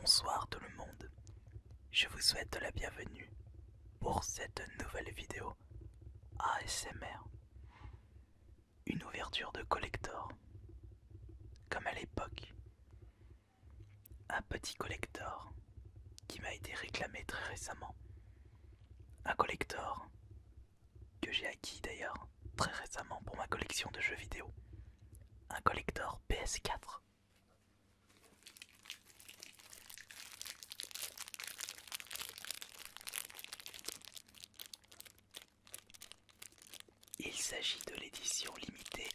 Bonsoir tout le monde. Je vous souhaite la bienvenue pour cette nouvelle vidéo ASMR. Une ouverture de collector. Comme à l'époque. Un petit collector qui m'a été réclamé très récemment. Un collector que j'ai acquis d'ailleurs très récemment pour ma collection de jeux vidéo. Un collector PS4. Il s'agit de l'édition limitée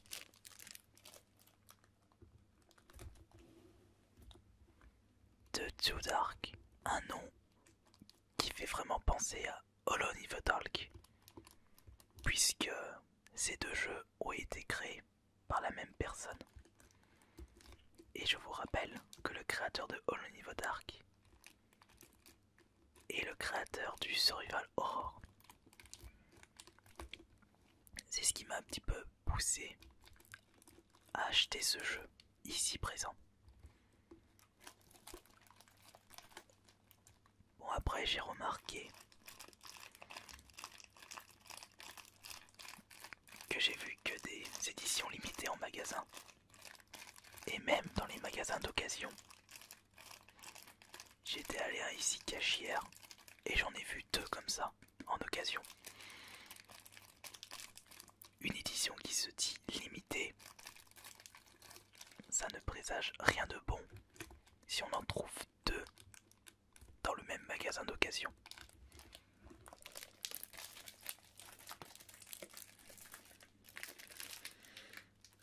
de Too Dark, un nom qui fait vraiment penser à Hollow the Dark, puisque ces deux jeux ont été créés par la même personne. Et je vous rappelle que le créateur de Hollow the Dark est le créateur du Survival Horror. C'est ce qui m'a un petit peu poussé à acheter ce jeu ici présent. Bon après j'ai remarqué que j'ai vu que des éditions limitées en magasin et même dans les magasins d'occasion. J'étais allé à ici cachière et j'en ai vu deux comme ça en occasion. Une édition qui dit limitée. Ça ne présage rien de bon si on en trouve deux dans le même magasin d'occasion.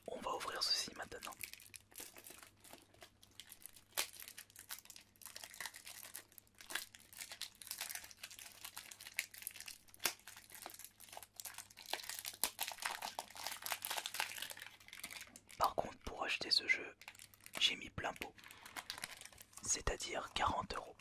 On va ouvrir ceci maintenant. Par contre, pour acheter ce jeu, j'ai mis plein pot, c'est-à-dire 40 euros.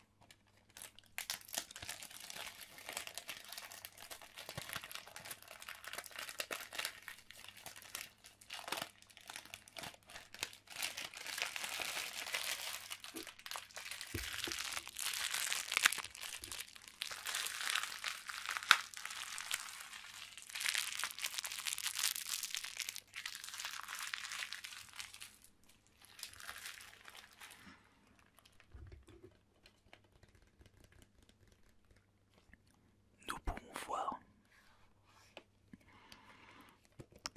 Nous pouvons voir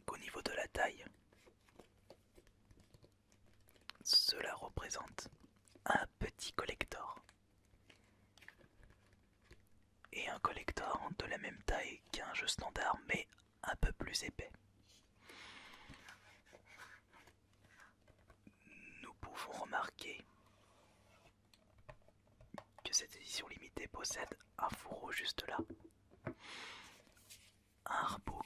qu'au niveau de la cela représente un petit collector. Et un collector de la même taille qu'un jeu standard mais un peu plus épais. Nous pouvons remarquer que cette édition limitée possède un fourreau juste là, un artbook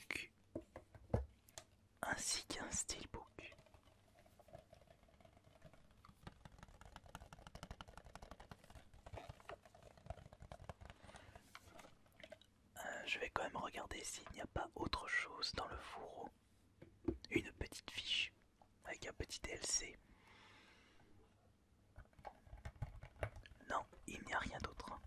ainsi qu'un steelbook. Euh, je vais quand même regarder s'il n'y a pas autre chose dans le fourreau. Une petite fiche avec un petit DLC. Non, il n'y a rien d'autre.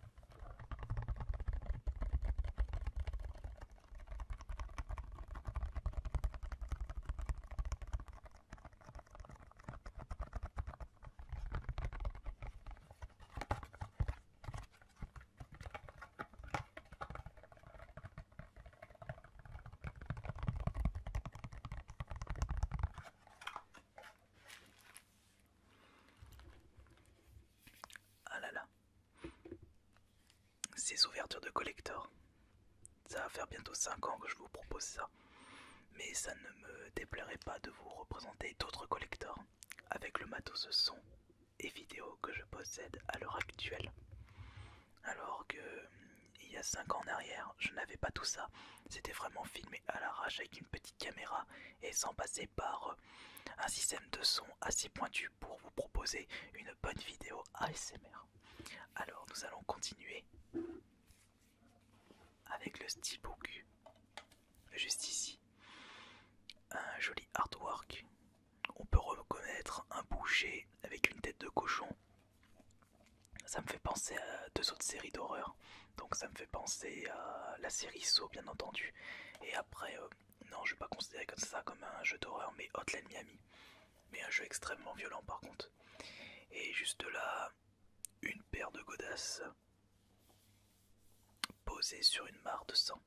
Ah là là. Ces ouvertures de collector. Ça va faire bientôt 5 ans que je vous propose ça. Mais ça ne me déplairait pas de vous représenter d'autres collectors avec le matos son et vidéo que je possède à l'heure actuelle. Alors que il y a 5 ans en arrière, je n'avais pas tout ça. C'était vraiment filmé à l'arrache avec une petite caméra et sans passer par euh, un système de son assez pointu pour vous proposer une bonne vidéo ASMR. Alors nous allons continuer avec le steelbook juste ici. Un joli artwork. On peut reconnaître un boucher avec une tête de cochon penser à deux autres séries d'horreur. Donc ça me fait penser à la série Saw bien entendu. Et après, euh, non je vais pas considérer comme ça comme un jeu d'horreur mais Hotline Miami. Mais un jeu extrêmement violent par contre. Et juste là, une paire de godasses sur une mare de sang.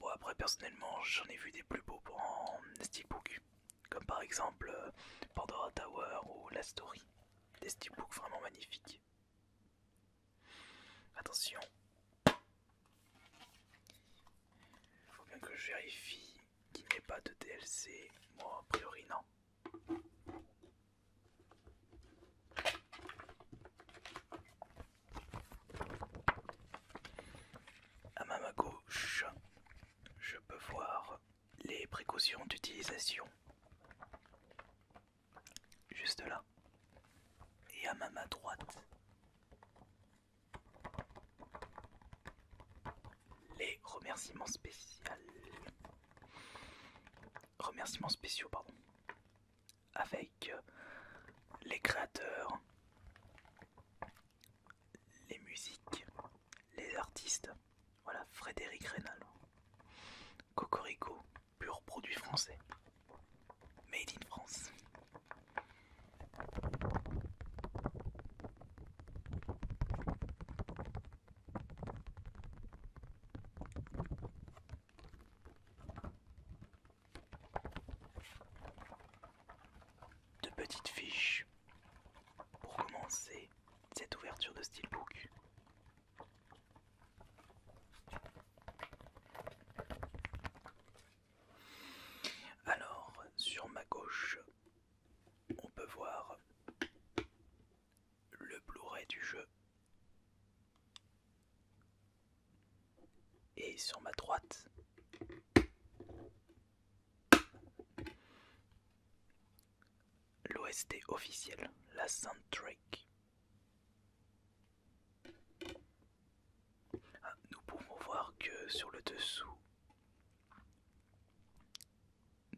Bon après personnellement j'en ai vu des plus beaux pour en steelbook. Comme par exemple euh, Pandora Tower ou La Story. Des steelbooks vraiment magnifiques. Attention. Faut bien que je vérifie qu'il n'y ait pas de DLC. Moi, a priori, non. À ma main gauche, je peux voir les précautions d'utilisation. Juste là. Et à ma main droite, les remerciements spéciaux. Remerciements spéciaux, pardon. Avec euh, les créateurs, les musiques, les artistes. Voilà, Frédéric Rénal. Cocorico, pur produit français. Made in France. De petites fiches pour commencer cette ouverture de Steelbook. Alors, sur ma gauche, on peut voir le Blu-ray du jeu. Et sur ma droite, l'OST officiel, la soundtrack. Ah, nous pouvons voir que sur le dessous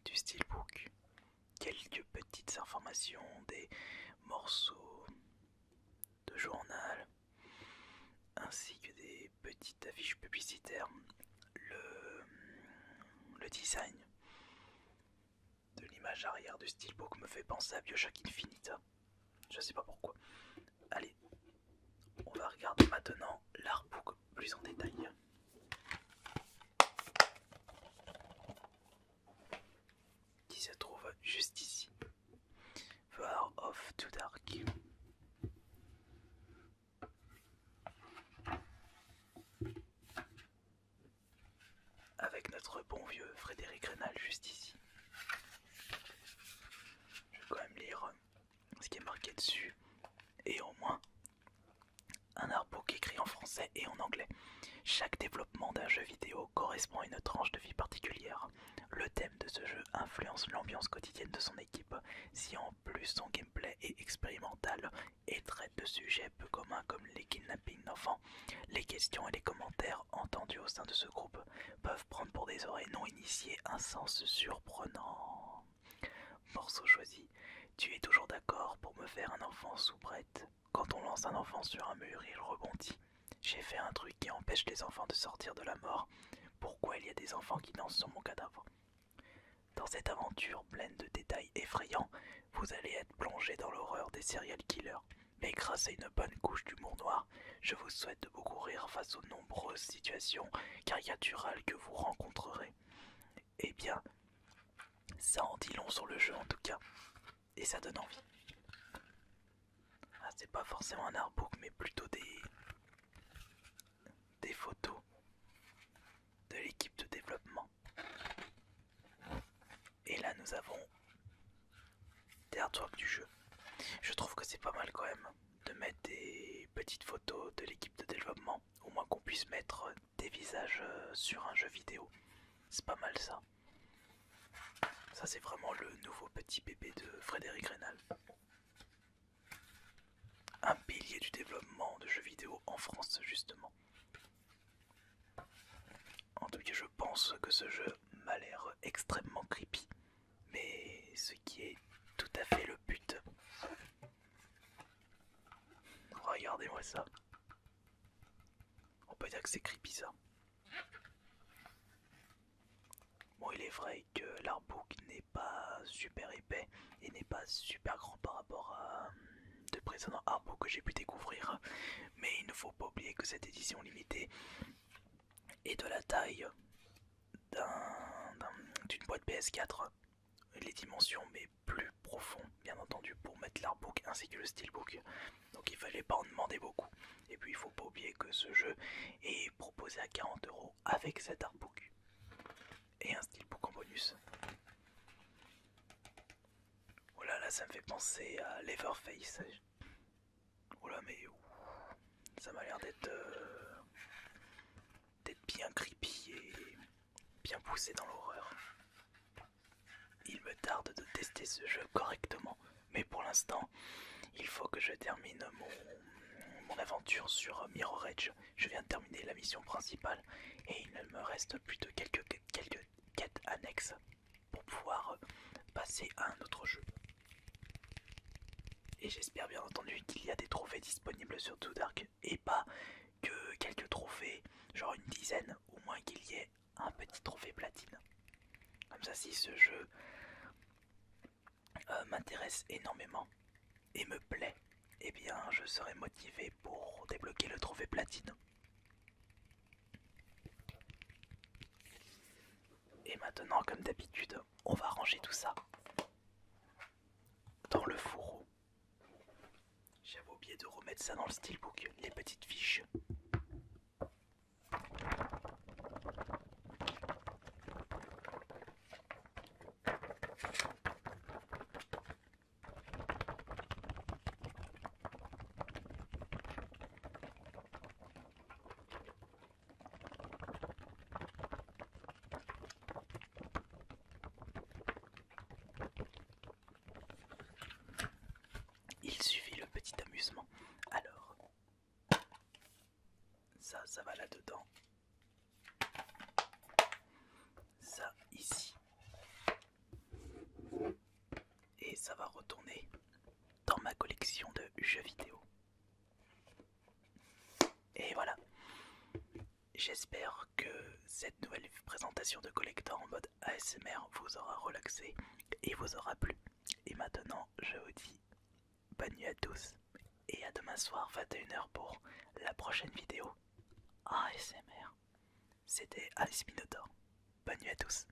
du steelbook, quelques petites informations, des morceaux de journal, ainsi que des petites affiches publicitaires. Le, design de l'image arrière du steelbook me fait penser à Bioshock Infinite. Je sais pas pourquoi. Allez, on va regarder maintenant l'artbook plus en détail. Qui se trouve juste ici. War of Too Dark. Avec notre bon vieux Frédéric Rénal juste ici. Je vais quand même lire ce marqué dessus. Et au moins un artbook écrit en français et en anglais. Chaque développement d'un jeu vidéo correspond à une tranche de vie particulière. Le thème de ce jeu influence l'ambiance quotidienne de son équipe. Si en plus son gameplay est expérimental et traite de sujets peu communs comme les kidnappings d'enfants, les questions et les commentaires entendus au sein de ce groupe peuvent prendre pour des oreilles non initiées un sens surprenant. Morceau choisi. Tu es toujours d'accord pour me faire un enfant soubrette? Quand on lance un enfant sur un mur, il rebondit. J'ai fait un truc qui empêche les enfants de sortir de la mort. Pourquoi il y a des enfants qui dansent sur mon cadavre? Dans cette aventure pleine de détails effrayants, vous allez être plongé dans l'horreur des serial killers. Mais grâce à une bonne couche d'humour noir, je vous souhaite de beaucoup rire face aux nombreuses situations caricaturales que vous rencontrerez. Eh bien, ça en dit long sur le jeu en tout cas, et ça donne envie. Ah, c'est pas forcément un artbook, mais plutôt des, des photos de l'équipe de développement. Et là, nous avons des artworks du jeu. Je trouve que c'est pas mal quand même de mettre des petites photos de l'équipe de développement, au moins qu'on puisse mettre des visages euh, sur un jeu vidéo. C'est pas mal ça. Ça c'est vraiment le nouveau petit bébé de Frédéric Rénal. Un pilier du développement de jeux vidéo en France justement. En tout cas je pense que ce jeu m'a l'air extrêmement creepy. Mais ce qui est tout à fait le but. Regardez-moi ça. On peut dire que c'est creepy ça. Bon, il est vrai que l'artbook n'est pas super épais et n'est pas super grand par rapport à précédents artbooks que j'ai pu découvrir. Mais il ne faut pas oublier que cette édition limitée est de la taille d'une boîte PS4. Les dimensions, mais plus profond, bien entendu, pour mettre l'artbook ainsi que le steelbook. Donc il fallait pas en demander beaucoup. Et puis il faut pas oublier que ce jeu est proposé à 40 euros avec cet artbook et un steelbook en bonus. Oh là là, ça me fait penser à Leverface. Oh là, mais ça m'a l'air d'être euh, d'être bien creepy et bien poussé dans l'horreur. Il me tarde de tester ce jeu correctement, mais pour l'instant, il faut que je termine mon, aventure sur Mirror Edge. Je viens de terminer la mission principale et il ne me reste plus de quelques, quêtes annexes pour pouvoir passer à un autre jeu. Et j'espère bien entendu qu'il y a des trophées disponibles sur Too Dark et pas que quelques trophées, genre une dizaine, au moins qu'il y ait un petit trophée platine. Comme ça, si ce jeu euh, m'intéresse énormément et me plaît, eh bien je serai motivé pour débloquer le trophée platine. Et maintenant, comme d'habitude, on va ranger tout ça dans le fourreau. J'avais oublié de remettre ça dans le steelbook, les petites fiches. Il suffit le petit amusement. Alors, ça, ça va là-dedans. Ça ici. Et ça va retourner dans ma collection de jeux vidéo. Et voilà. J'espère que cette nouvelle présentation de collector en mode ASMR vous aura relaxé et vous aura plu. Et maintenant, je vous dis bonne nuit à tous et à demain soir 21h pour la prochaine vidéo ASMR. C'était Alice Minotaur. Bonne nuit à tous.